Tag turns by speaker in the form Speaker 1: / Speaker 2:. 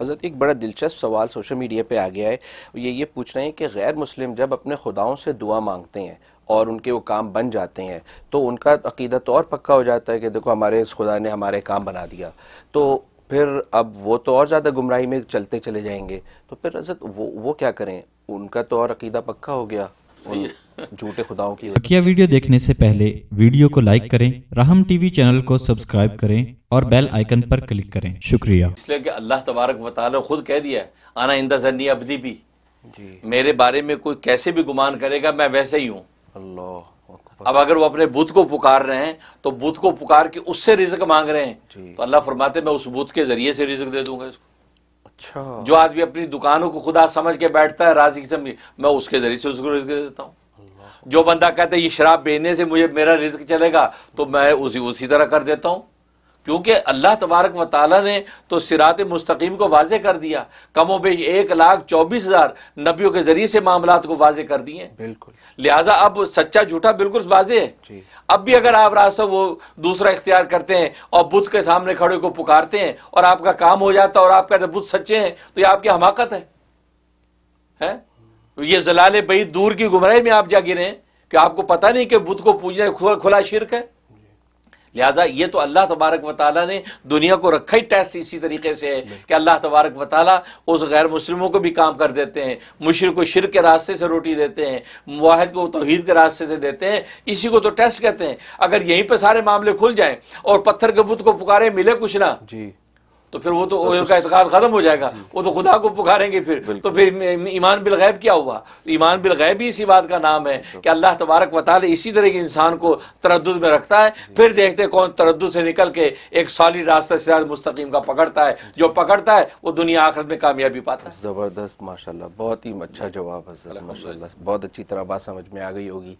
Speaker 1: حضرت، ایک بڑا دلچسپ سوال سوشل میڈیا پہ آ گیا ہے۔ یہ یہ پوچھ رہے ہیں کہ غیر مسلم جب اپنے خداؤں سے دعا مانگتے ہیں اور ان کے وہ کام بن جاتے ہیں، تو ان کا عقیدہ تو اور پکا ہو جاتا ہے کہ دیکھو ہمارے اس خدا نے ہمارے کام بنا دیا۔ تو پھر اب وہ تو اور زیادہ گمراہی میں چلتے چلے جائیں گے۔ تو پھر حضرت، وہ وہ کیا کریں؟ ان کا تو اور عقیدہ پکا ہو گیا۔ جھوٹے خداؤں کی وجہ
Speaker 2: کیا ویڈیو دیکھنے سے پہلے ویڈیو کو لائک کریں رحم ٹی وی چینل کو سبسکرائب کریں اور بیل آئیکن پر کلک کریں۔ شکریہ۔
Speaker 3: اس لیے کہ اللہ تبارک و تعالی خود کہہ دیا ہے آنا اندہ زنی ابدی بھی۔
Speaker 1: جی۔
Speaker 3: میرے بارے میں کوئی کیسے بھی گمان کرے گا میں ویسے ہی ہوں۔
Speaker 1: اللہ
Speaker 3: اب اگر وہ اپنے بت کو پکار رہے ہیں تو بت کو پکار کے اس سے رزق مانگ رہے ہیں۔
Speaker 1: جی۔
Speaker 3: تو اللہ فرماتے ہیں میں اس بت کے ذریعے سے رزق دے دوں گا اس کو۔
Speaker 1: اچھا۔
Speaker 3: جو آدمی اپنی دکانوں کو خدا سمجھ کے بیٹھتا ہے راضی سمجھ میں اس کے ذریعے سے اس کو رزق دیتا ہوں۔ جو بندہ کہتا ہے یہ شراب بیچنے سے مجھے میرا رزق چلے گا تو میں اسی اسی طرح کر دیتا ہوں۔ کیونکہ اللہ تبارک و تعالیٰ نے تو سرات مستقیم کو واضح کر دیا۔ کم و بیش ایک لاکھ چوبیس ہزار نبیوں کے ذریعے سے معاملات کو واضح کر دیے۔ ہیں
Speaker 1: بالکل۔
Speaker 3: لہٰذا اب سچا جھوٹا بالکل واضح ہے۔
Speaker 1: جی۔
Speaker 3: اب بھی اگر آپ راستہ وہ دوسرا اختیار کرتے ہیں اور بدھ کے سامنے کھڑے کو پکارتے ہیں اور آپ کا کام ہو جاتا ہے اور آپ کہتے ہیں بدھ سچے ہیں تو یہ آپ کی حماقت ہے۔ یہ زلال بئی دور کی گمراہی میں آپ جا گرے ہیں کہ آپ کو پتہ نہیں کہ بدھ کو پوجنا کھلا شرک ہے۔ لہذا یہ تو اللہ تبارک و تعالیٰ نے دنیا کو رکھا ہی ٹیسٹ اسی طریقے سے ہے کہ اللہ تبارک و تعالیٰ اس غیر مسلموں کو بھی کام کر دیتے ہیں مشرق کو شرک کے راستے سے روٹی دیتے ہیں واحد کو توحید کے راستے سے دیتے ہیں، اسی کو تو ٹیسٹ کہتے ہیں۔ اگر یہیں پہ سارے معاملے کھل جائیں اور پتھر کے بت کو پکارے، ملے کچھ نہ۔
Speaker 1: جی۔
Speaker 3: تو پھر وہ تو ان کا اعتقاد ختم ہو جائے گا۔ وہ تو خدا کو پکاریں گے پھر۔ تو پھر ایمان بالغیب کیا ہوا؟ ایمان بالغیب ہی اسی بات کا نام ہے کہ اللہ تبارک و تعالی اسی طرح کے انسان کو تردد میں رکھتا ہے۔ پھر دیکھتے کون تردد سے نکل کے ایک سالی راستہ سے مستقیم کا پکڑتا ہے۔ جو پکڑتا ہے وہ دنیا آخرت میں کامیابی پاتا ہے۔
Speaker 1: زبردست ماشاءاللہ بہت ہی اچھا جواب حضرت ماشاءاللہ۔ بہت اچھی طرح بات سمجھ میں آ گئی ہوگی۔